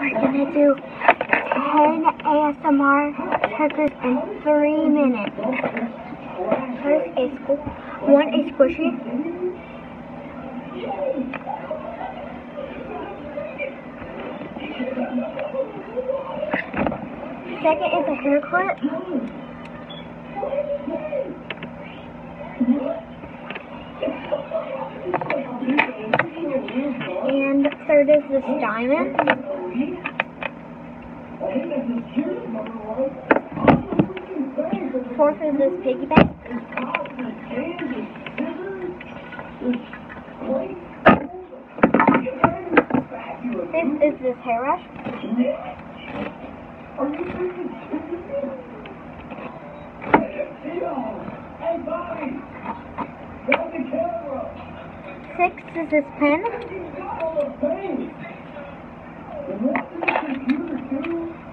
We're gonna do 10 ASMR triggers in 3 minutes. First is one is squishy. Second is a hair clip. And third is this diamond. Fourth is this piggy bank. Is this hairbrush. Sixth is this pen.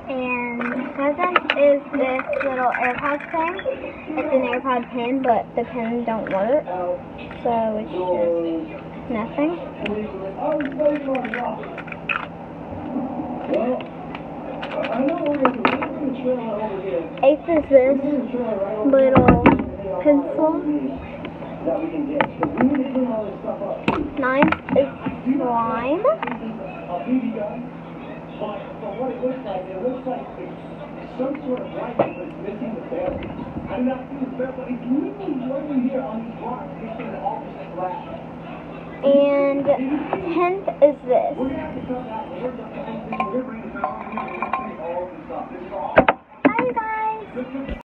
And seventh is this little AirPod thing. It's an AirPod pen, but the pens don't work. So it's just nothing. Eighth is this little pencil. Ninth is slime. What it looks like, it looks like it's some sort of light that's missing the battery. I do not see the battery, but it's literally right here on these rocks, it's the opposite glass. And tenth is this. We're gonna have to cut that, we're gonna have to, we're gonna bring the power, we're gonna bring all this stuff. This. Bye guys.